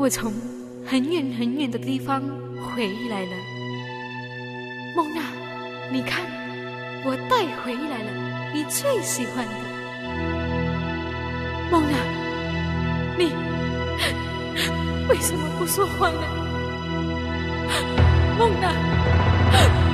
我从很远很远的地方回来了。梦娜，你看，我带回来了你最喜欢的。梦娜，你为什么不说话呢？梦娜。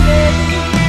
segredo.